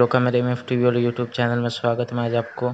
लोग का मेरे एम एफ़ टी वी और यूट्यूब चैनल में स्वागत है। मैं आज आपको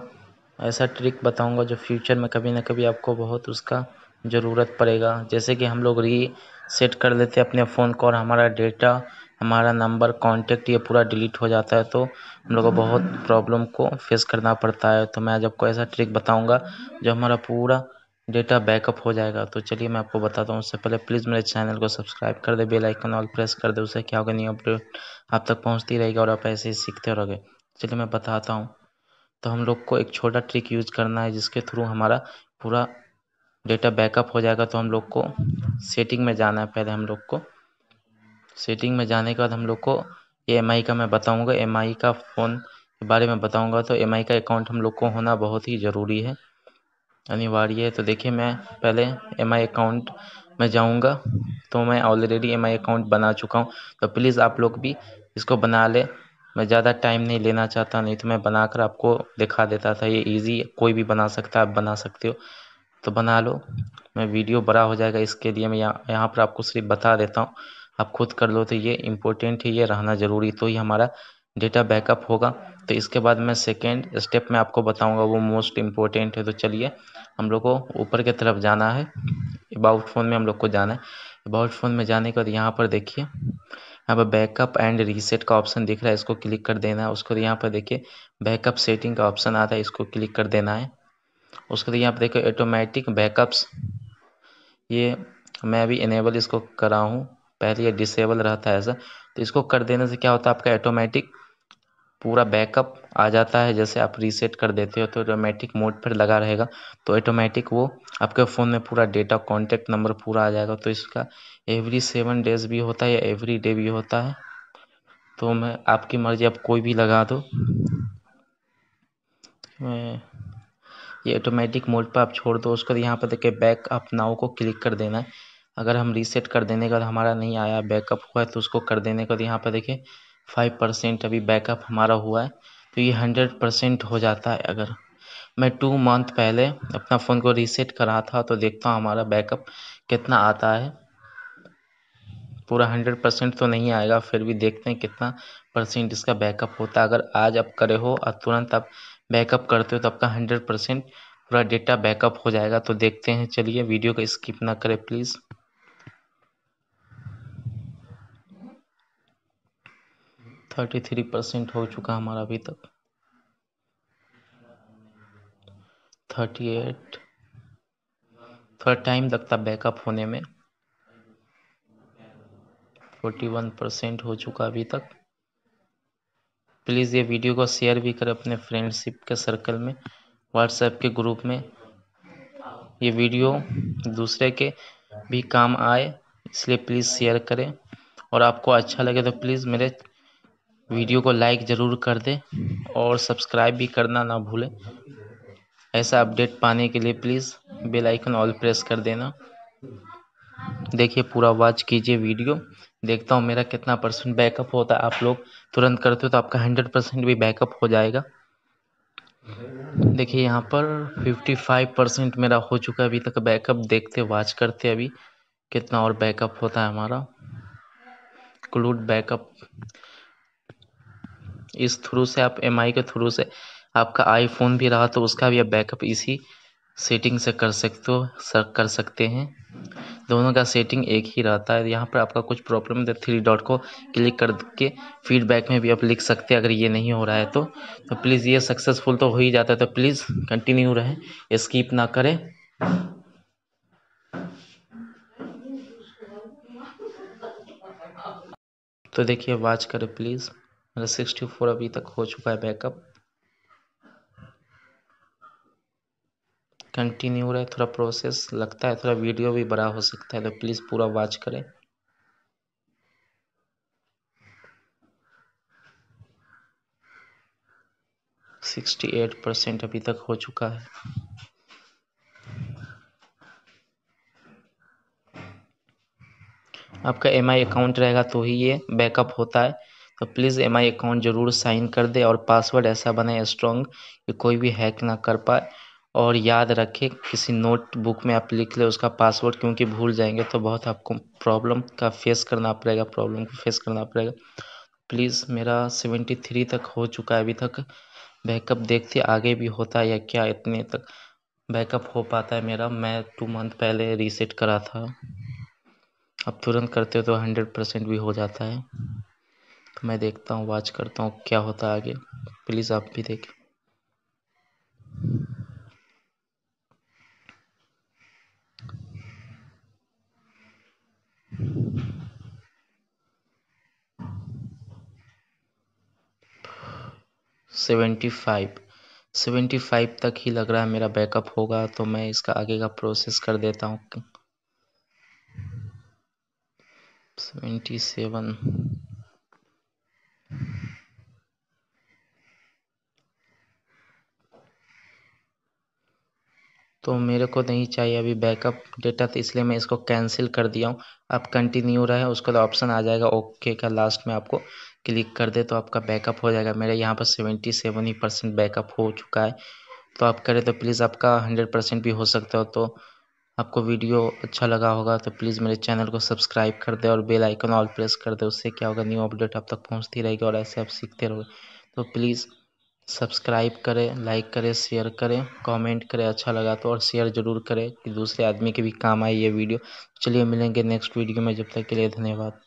ऐसा ट्रिक बताऊँगा जो फ्यूचर में कभी ना कभी आपको बहुत उसका ज़रूरत पड़ेगा। जैसे कि हम लोग री सेट कर लेते हैं अपने फ़ोन को और हमारा डेटा, हमारा नंबर कॉन्टेक्ट ये पूरा डिलीट हो जाता है तो हम लोग को बहुत प्रॉब्लम को फेस करना पड़ता है। तो मैं आज आपको ऐसा ट्रिक बताऊँगा जो हमारा पूरा डेटा बैकअप हो जाएगा। तो चलिए मैं आपको बताता हूँ उससे पहले प्लीज़ मेरे चैनल को सब्सक्राइब कर दे, बेल आइकन ऑल प्रेस कर दे, उससे क्या होगा, न्यू अपडेट आप तक पहुँचती रहेगी और आप ऐसे ही सीखते रहोगे। चलिए मैं बताता हूँ। तो हम लोग को एक छोटा ट्रिक यूज़ करना है, जिसके थ्रू हमारा पूरा डेटा बैकअप हो जाएगा। तो हम लोग को सेटिंग में जाना है पहले हम लोग को। सेटिंग में जाने के बाद हम लोग को ये एम का मैं बताऊँगा। एम का फ़ोन के बारे में बताऊँगा। तो एमआई का अकाउंट हम लोग को होना बहुत ही ज़रूरी है। अनिवार्य है। तो देखिए, मैं पहले एम आई अकाउंट में जाऊँगा। तो मैं ऑलरेडी एम आई अकाउंट बना चुका हूँ। तो प्लीज़ आप लोग भी इसको बना ले। मैं ज़्यादा टाइम नहीं लेना चाहता, नहीं तो मैं बनाकर आपको दिखा देता था। ये इजी कोई भी बना सकता है, आप बना सकते हो। तो बना लो। मैं वीडियो बड़ा हो जाएगा इसके लिए। मैं यहाँ यहाँ पर आपको सिर्फ़ बता देता हूँ। आप खुद कर लो। तो ये इम्पोर्टेंट है, ये रहना ज़रूरी। तो ही हमारा डेटा बैकअप होगा। तो इसके बाद मैं सेकेंड स्टेप में आपको बताऊँगा वो मोस्ट इम्पोर्टेंट है। तो चलिए, हम लोग को ऊपर की तरफ़ जाना है। अबाउट फ़ोन में हम लोग को जाना है। अबाउट फ़ोन में जाने के बाद यहाँ पर देखिए, यहाँ पर बैकअप एंड रीसेट का ऑप्शन दिख रहा है। इसको क्लिक कर देना है। उसके बाद यहाँ पर देखिए बैकअप सेटिंग का ऑप्शन आता है। इसको क्लिक कर देना है। उसके बाद यहाँ पर देखिए ऑटोमेटिक बैकअप्स ये मैं अभी इनेबल इसको करा हूँ। पहले ये डिसेबल रहता है ऐसा। तो इसको कर देने से क्या होता है? आपका ऑटोमेटिक पूरा बैकअप आ जाता है, जैसे आप रीसेट कर देते हो तो ऑटोमेटिक मोड पर लगा रहेगा। तो ऑटोमेटिक वो आपके फ़ोन में पूरा डेटा कॉन्टैक्ट नंबर पूरा आ जाएगा। तो इसका एवरी सेवन डेज़ भी होता है या एवरी डे भी होता है। तो मैं, आपकी मर्ज़ी, आप कोई भी लगा दो। मैं, ये ऑटोमेटिक मोड पर आप छोड़ दो। उसको यहाँ पर देखिए बैक अप नाउ को क्लिक कर देना है। अगर हम रीसेट कर देने के बाद हमारा नहीं आया बैकअप हुआ है तो उसको कर देने के बाद यहाँ पर देखिए फाइव परसेंट अभी बैकअप हमारा हुआ है तो ये हंड्रेड परसेंट हो जाता है अगर। मैं टू मंथ पहले अपना फ़ोन को रीसेट करा था तो देखता हूँ हमारा बैकअप कितना आता है। पूरा हंड्रेड परसेंट तो नहीं आएगा, फिर भी देखते हैं कितना परसेंट इसका बैकअप होता है। अगर आज आप करे हो और तुरंत आप बैकअप करते हो तो आपका हंड्रेड परसेंट पूरा डेटा बैकअप हो जाएगा तो देखते हैं। चलिए वीडियो को स्किप ना करें प्लीज़ थर्टी थ्री परसेंट हो चुका हमारा अभी तक। थर्टी एट थोड़ा टाइम लगता बैकअप होने में। फोर्टी वन परसेंट हो चुका अभी तक। प्लीज़ ये वीडियो को शेयर भी करें अपने फ्रेंडशिप के सर्कल में व्हाट्सएप के ग्रुप में। ये वीडियो दूसरे के भी काम आए, इसलिए प्लीज़ शेयर करें। और आपको अच्छा लगे तो प्लीज़ मेरे वीडियो को लाइक ज़रूर कर दें और सब्सक्राइब भी करना ना भूलें। ऐसा अपडेट पाने के लिए please bell icon all press कर देना। देखिए, पूरा वॉच कीजिए वीडियो। देखता हूँ मेरा कितना परसेंट बैकअप होता है। आप लोग तुरंत करते हो तो आपका हंड्रेड परसेंट भी बैकअप हो जाएगा। देखिए, यहाँ पर फिफ्टी फाइव परसेंट मेरा हो चुका है अभी तक बैकअप। देखते वॉच करते अभी कितना और बैकअप होता है हमारा। Clued backup. इस थ्रू से, आप एमआई के थ्रू से, आपका आईफोन भी रहा तो उसका भी आप बैकअप इसी सेटिंग से कर सकते हो, सर, कर सकते हैं। दोनों का सेटिंग एक ही रहता है। यहाँ पर आपका कुछ प्रॉब्लम है थ्री डॉट को क्लिक करके फीडबैक में भी आप लिख सकते हैं, अगर ये नहीं हो रहा है तो। तो प्लीज़ ये सक्सेसफुल तो हो ही जाता है तो प्लीज़ कंटिन्यू रहें स्कीप ना करें। तो देखिए वाच करें प्लीज़ मेरा सिक्सटी फोर अभी तक हो चुका है बैकअप कंटिन्यू रहे, थोड़ा प्रोसेस लगता है, थोड़ा वीडियो भी बड़ा हो सकता है तो प्लीज़ पूरा वॉच करें। सिक्सटी एट परसेंट अभी तक हो चुका है। आपका एम आई अकाउंट रहेगा तो ही ये बैकअप होता है। तो प्लीज़ एम आई अकाउंट ज़रूर साइन कर दे और पासवर्ड ऐसा बनाए स्ट्रॉन्ग कि कोई भी हैक ना कर पाए। और याद रखें, किसी नोटबुक में आप लिख ले उसका पासवर्ड क्योंकि भूल जाएँगे तो बहुत आपको प्रॉब्लम का फेस करना पड़ेगा प्रॉब्लम को फेस करना पड़ेगा। प्लीज़ मेरा सेवेंटी थ्री तक हो चुका है अभी तक। बैकअप देखते आगे भी होता है या क्या इतने तक बैकअप हो पाता है मेरा। मैं टू मंथ पहले रीसेट करा था। अब तुरंत करते हो तो हंड्रेड परसेंट भी हो जाता है। मैं देखता हूँ वॉच करता हूँ क्या होता है आगे। प्लीज़ आप भी देखें। सेवेंटी फाइव सेवेंटी फाइव तक ही लग रहा है मेरा बैकअप होगा तो मैं इसका आगे का प्रोसेस कर देता हूँ। सेवेंटी सेवन तो मेरे को नहीं चाहिए अभी बैकअप डेटा तो इसलिए मैं इसको कैंसिल कर दिया हूँ। आप कंटिन्यू रहे उसके बाद ऑप्शन आ जाएगा ओके का लास्ट में आपको क्लिक कर दे तो आपका बैकअप हो जाएगा। मेरे यहाँ पर सेवेंटी सेवन ही परसेंट बैकअप हो चुका है। तो आप करें तो प्लीज़ आपका हंड्रेड परसेंट भी हो सकता हो तो आपको वीडियो अच्छा लगा होगा तो प्लीज़ मेरे चैनल को सब्सक्राइब कर दे और बेल आइकन ऑल प्रेस कर दे। उससे क्या होगा न्यू अपडेट आप तक पहुँचती रहेगी और ऐसे आप सीखते रहोगे। तो प्लीज़ सब्सक्राइब करें, लाइक करें, शेयर करें, कमेंट करें अच्छा लगा तो और शेयर ज़रूर करें कि दूसरे आदमी के भी काम आए ये वीडियो। चलिए मिलेंगे नेक्स्ट वीडियो में, जब तक के लिए धन्यवाद।